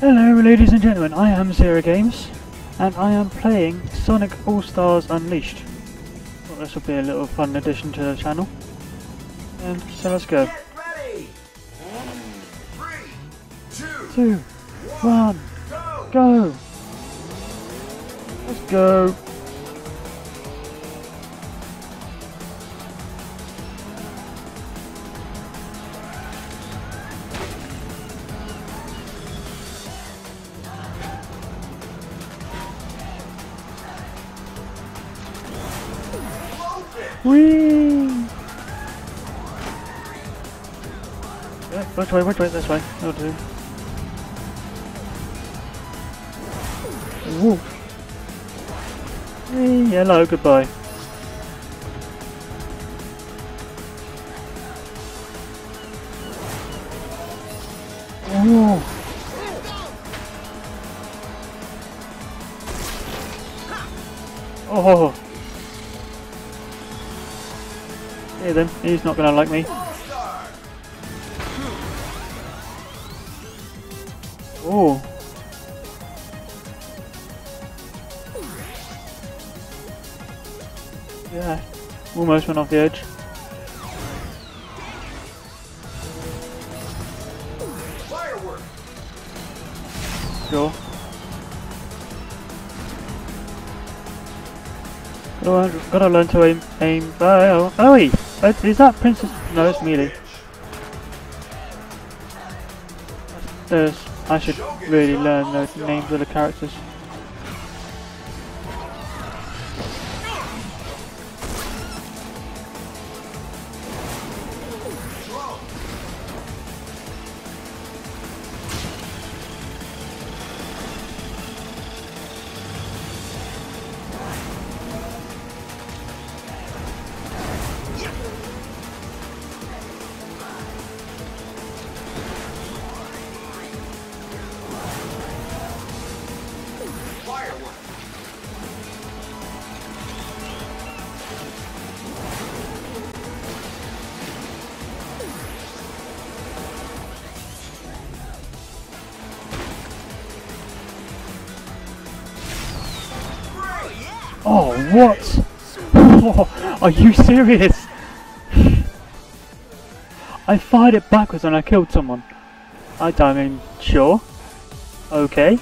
Hello ladies and gentlemen, I am Xeira Games and I am playing Sonic All-Stars Unleashed. Well, this will be a little fun addition to the channel. And so let's go. Three, two, Two, one, go! go! Let's go! Whee! Yeah, which way, which way? This way. That'll. Woo! Whee, hello, goodbye. He's not gonna like me. Oh. Yeah, almost went off the edge. Gotta, learn- to aim. aim oh, wait. Is that Princess? No, it's Melee. There's. I should really learn the names of the characters. Oh, what? Oh, are you serious? I fired it backwards and I killed someone. I, I mean, sure. Okay.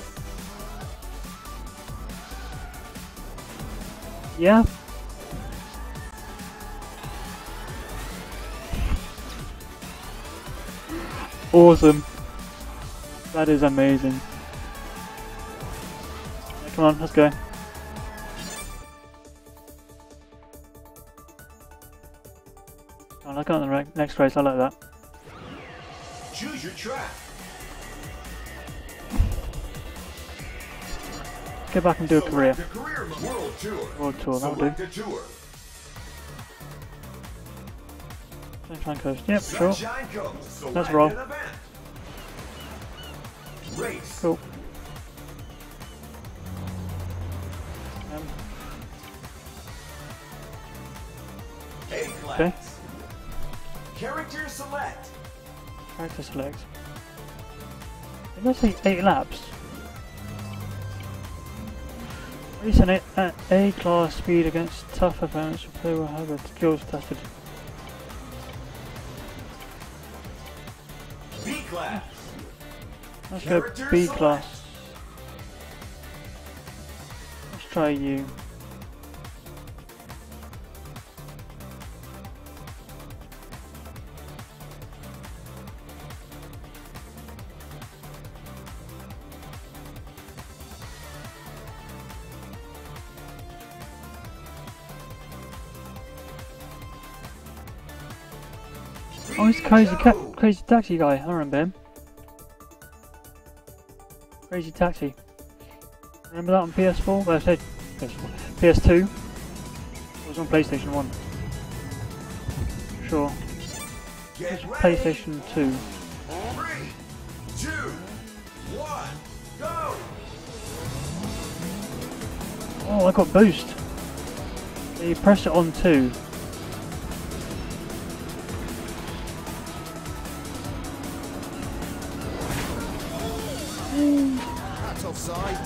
Yeah. Awesome. That is amazing. Come on, let's go. I on the next race, I like that. Choose your track. Go back and do a career. Career. World Tour. World Tour, that'll Select do. tour. Sunshine Coast, yep, sure. Sunshine Coast. Let's roll. Race. Cool. Um, class. Character select. character select. It does say 8 laps. Racing it at A class speed against tough opponents, the player will have their skills tested. B class. Let's go B-class. Let's try you. Oh, it's crazy cat, crazy taxi guy. I remember him. Crazy Taxi. Remember that on PS4? Well, I said PS4. PS2. It was on PlayStation 1. Sure. PlayStation 2. Three, two, one, go. Oh, I got boost. You press it on 2. That's offside.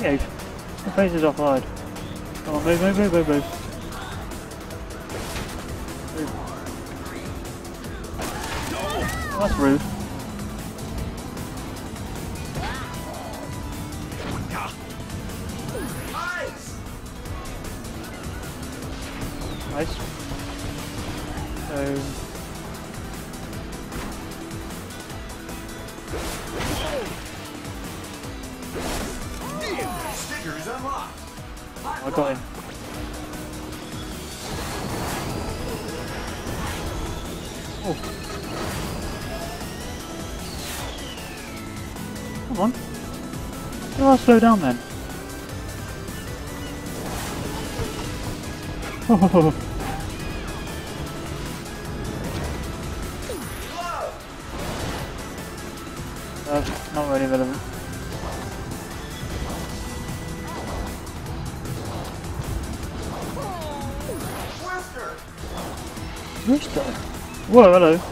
Yeah, the face is offside. Come on, move, move, move, move. Move. Oh, that's rude. Slow down then? Oh, uh, that's not really relevant. Rooster. Whoa, hello.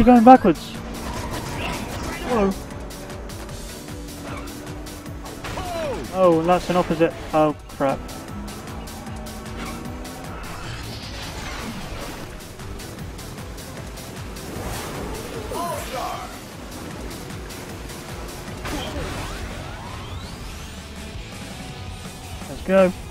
He going backwards? Whoa. Oh, that's an opposite. Oh, crap. Let's go.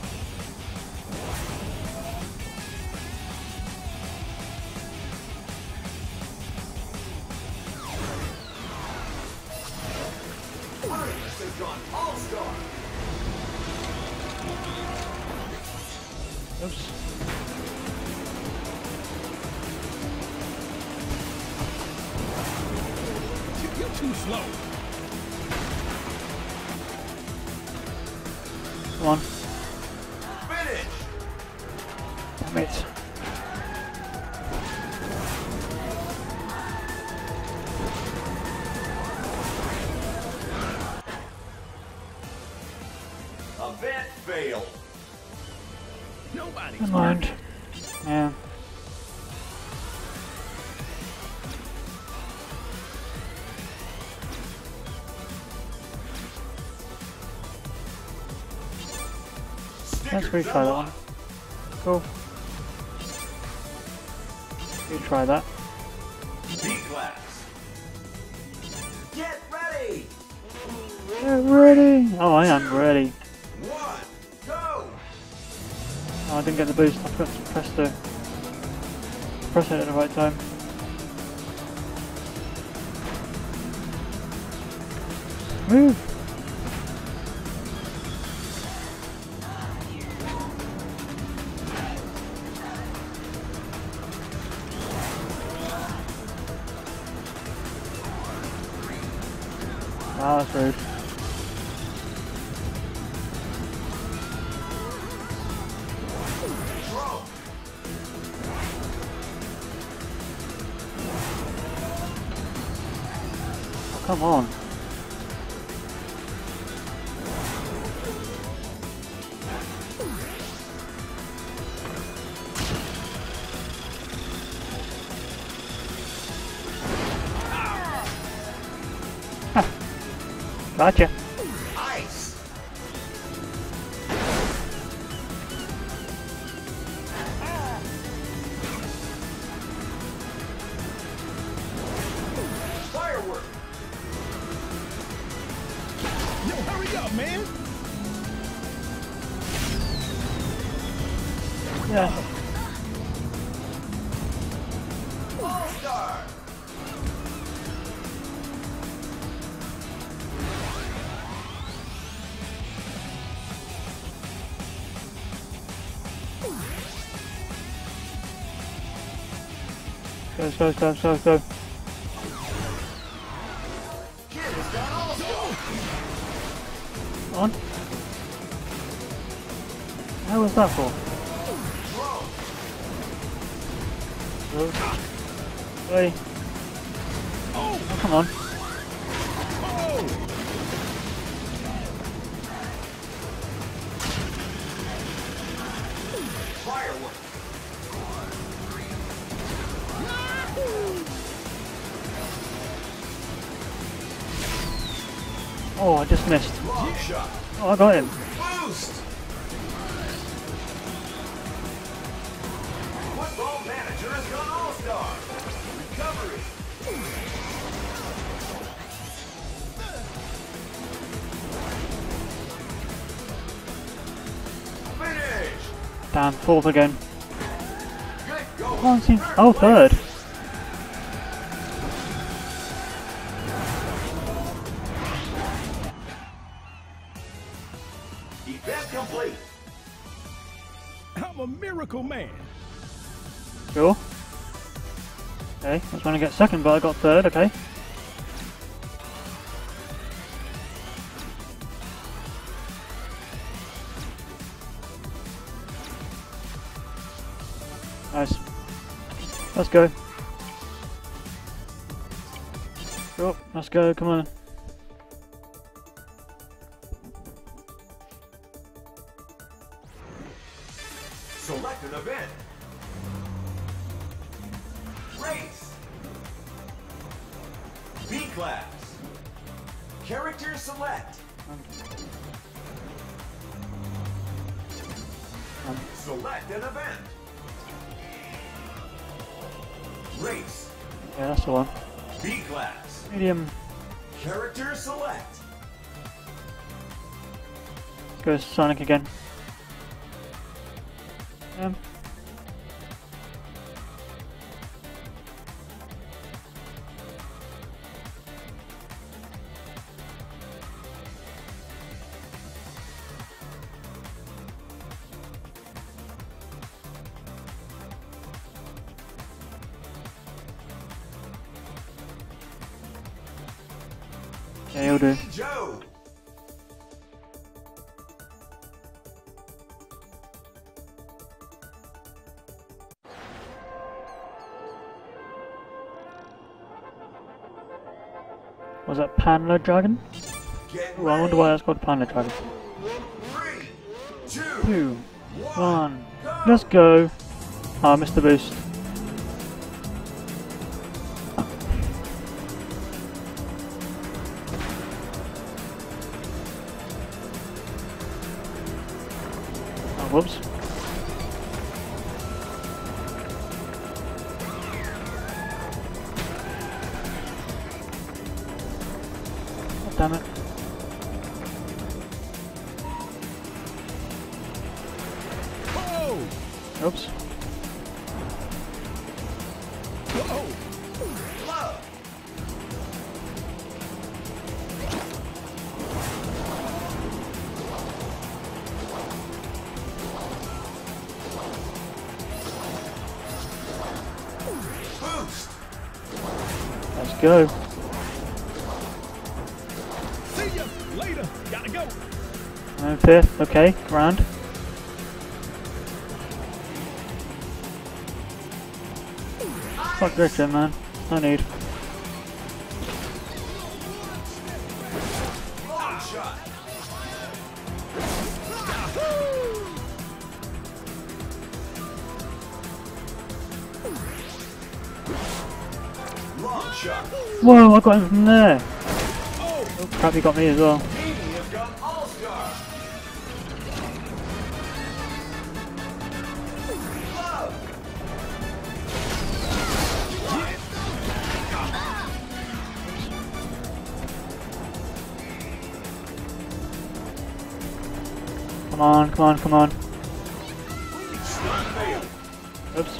Nobody. Never mind. Yeah. Let's retry that one. Cool. Retry that. B-Class. Get ready. Get ready! Oh, I am ready. I didn't get the boost. I forgot to press the press it at the right time. Move! Ah, that's rude. Come on. Gotcha. Man. Yeah. Go, go, go, go. that for? Hey. Oh, come on. Oh, I just missed. Oh, I got him. Damn, fourth again. Good goal. Come. Oh, third. Event complete. I'm a miracle man. Sure. Okay, I was trying to get second, but I got third, okay. Let's go. Sure, let's go, come on. Let's go Sonic again. Um, yeah, you'll do. Panda Dragon? Ooh, I wonder why that's called Panda Dragon. Two, one, let's go. Ah, I missed the boost. Oh, whoops. Go. See ya later. Gotta go. And fifth, okay, grand. Fuck this shit, man. No need. Whoa, I got him from there. Oh! Crap, he got me as well. Come on, come on, come on. Oops.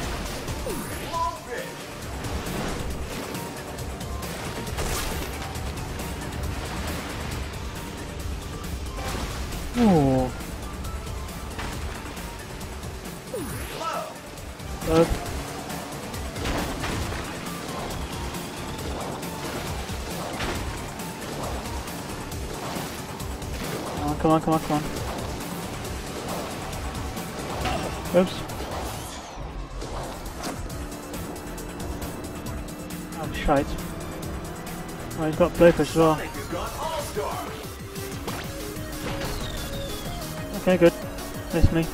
Come on, come on, come on. Oops. Oh, shite. Oh, he's got Blowfish as well. Okay, good. Miss me.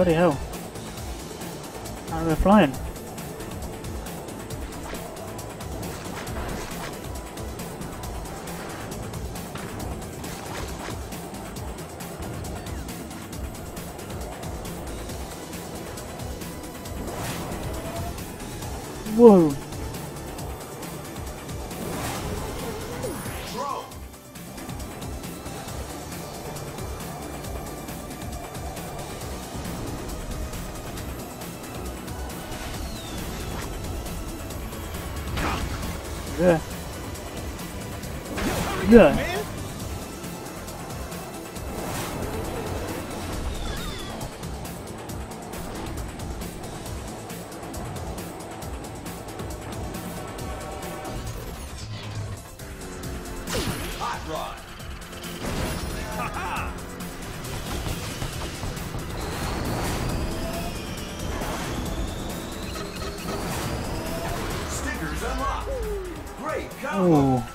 Bloody hell. And we're flying. Whoa! Oh,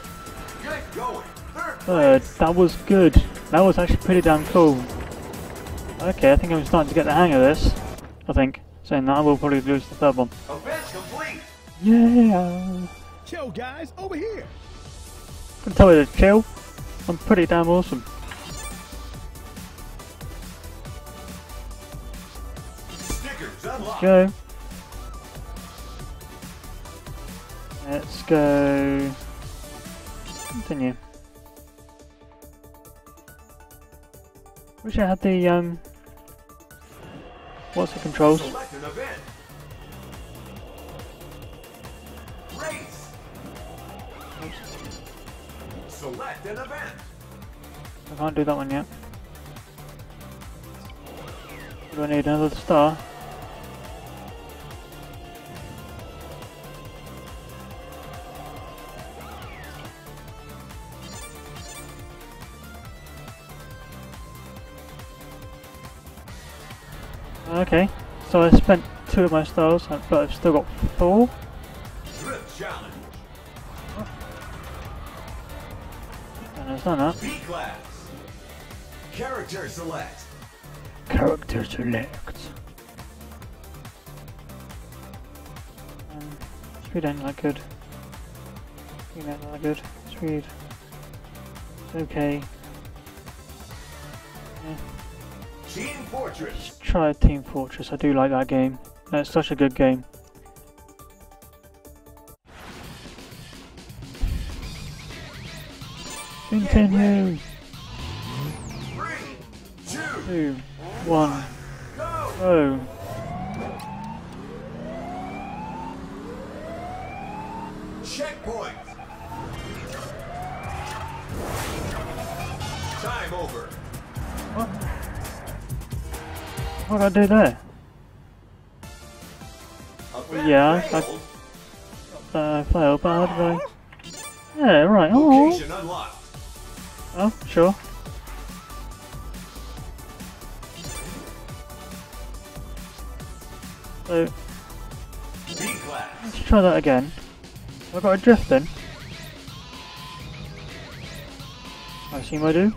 Good uh, that was good. That was actually pretty damn cool. Okay, I think I'm starting to get the hang of this. I think. Saying that, I will probably lose the third one. Yeah! Chill, guys, over here. Can tell you to chill. I'm pretty damn awesome. Stickers unlocked. Go. Let's go. Continue. Wish I had the um. What's the controls? Select an event. I can't do that one yet. Do I need another star? Okay, so I spent two of my stars, but I've still got four. And I've done that. Character select. Character select. Um, speed ain't that good. Speed ain't that good. Speed. It's okay. Let's try Team Fortress. I do like that game. It's such a good game. Continue. Three, two, Two, one, go. go. Checkpoint. Time over. What did I do there? Yeah, I- failed. Uh, I failed, but how did I? Yeah, right. Oh, oh, sure. So let's try that again. Have I got a drift then? I assume I do.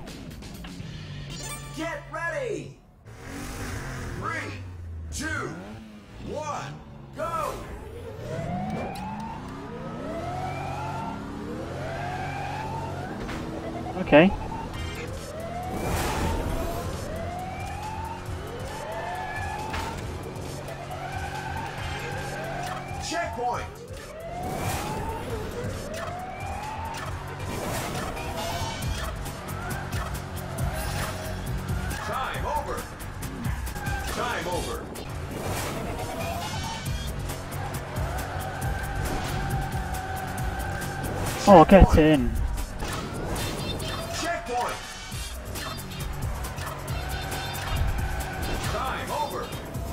Get ready. Three, two, one, go. Okay. Checkpoint. Time over. Time over. Oh, get in.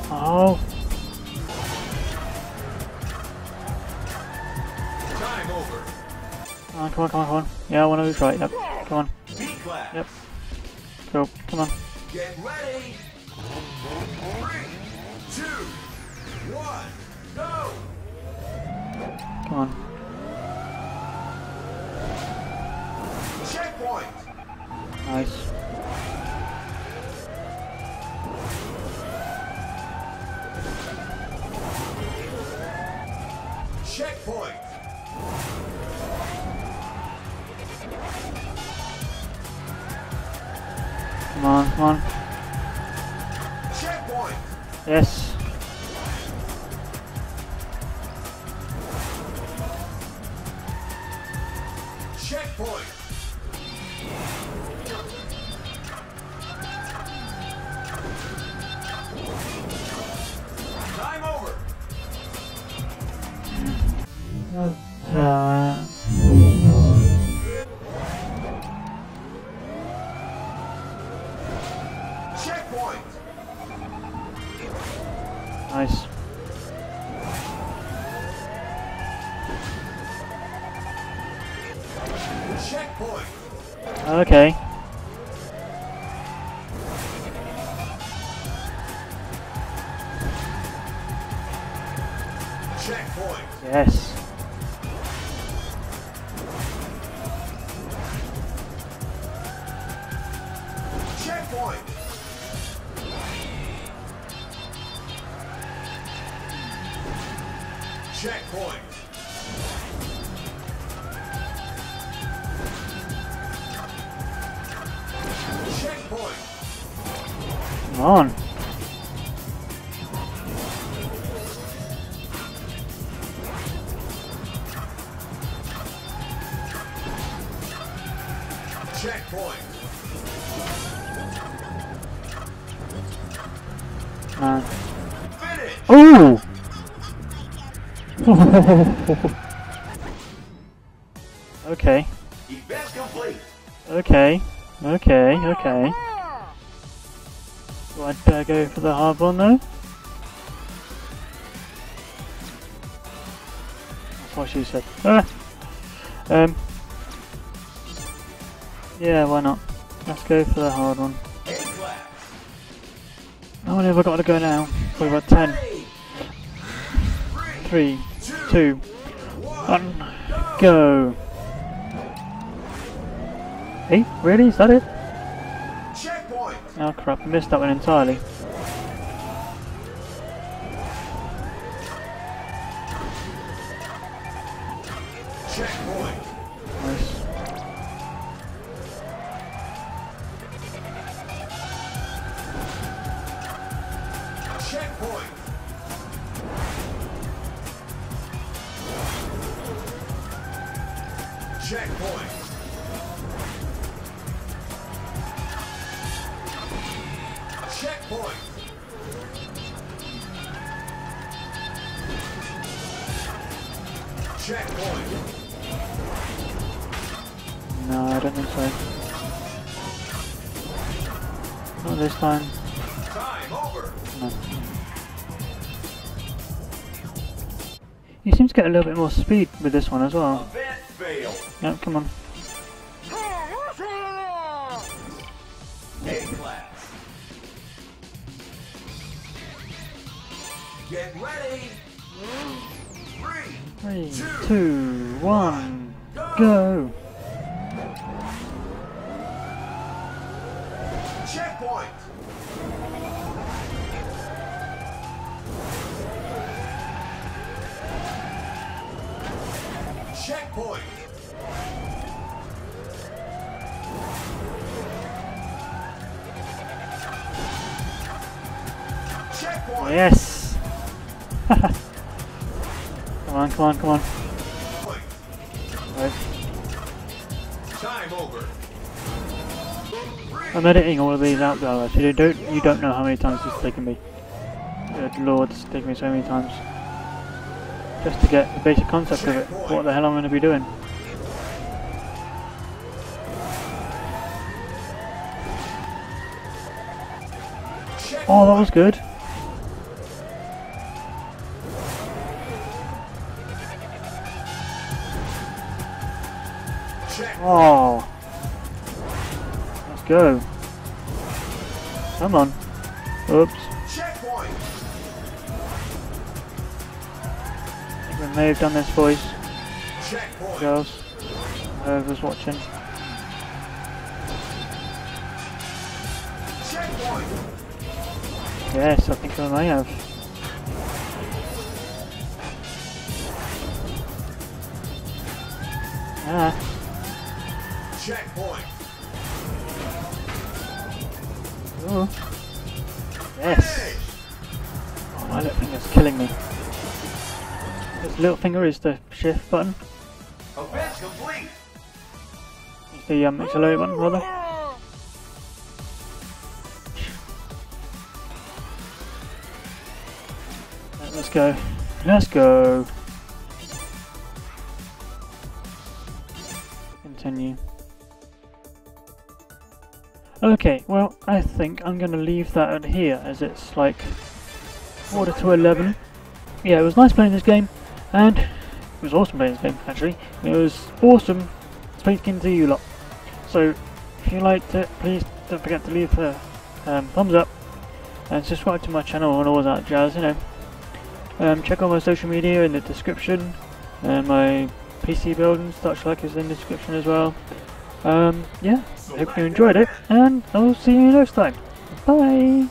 Oh, Time over. come on, come on, come on, come on. Yeah, I want to try it. Yep, come on. Yep. Go, come on. Get ready. Three, two, one, go. Come on. Checkpoint. Nice. Checkpoint. Come on, come on. Checkpoint. Yes. Checkpoint. Okay. Checkpoint. Yes. Checkpoint. Checkpoint. On. Checkpoint. Man. Finish. Ooh! okay. Event. Okay. Okay. Okay. Do I better go for the hard one though? That's what she said. Ah! Um. Yeah, why not? Let's go for the hard one. How many have I got to go now? We've got 10. Ready. 3, Two. 1, go! Hey, really? Is that it? Oh crap, I missed that one entirely. Checkpoint. Checkpoint. Checkpoint. Checkpoint. Checkpoint. No, I don't think so. Not this time. Time over. No. You seem to get a little bit more speed with this one as well. Yep, come on. Checkpoint. Checkpoint. Checkpoint. Yes! come on, come on, come on. I'm editing all of these out, though, so you don't, you don't know how many times this has taken me. Good lord, it's taken me so many times. Just to get the basic concept of it, what the hell I'm going to be doing. Oh, that was good. Oh. Go. Come on. Oops. Checkpoint. I think we may have done this, boys, Checkpoint. girls, whoever's watching. Checkpoint. Yes, I think I may have. Ah, Checkpoint. Ooh. Yes! Finish. Oh, my little finger's killing me. This little finger is the shift button. Event complete. It's the um, accelerator button, rather. Right, let's go. Let's go. Continue. Okay, well, I think I'm going to leave that at here as it's like quarter to 11. Yeah, it was nice playing this game, and it was awesome playing this game, actually. It was awesome speaking to you lot. So, if you liked it, please don't forget to leave a um, thumbs up and subscribe to my channel and all that jazz, you know. Um, check out my social media in the description, and my PC build and such like is in the description as well. Um, yeah, hope you enjoyed it, and I'll see you next time. Bye!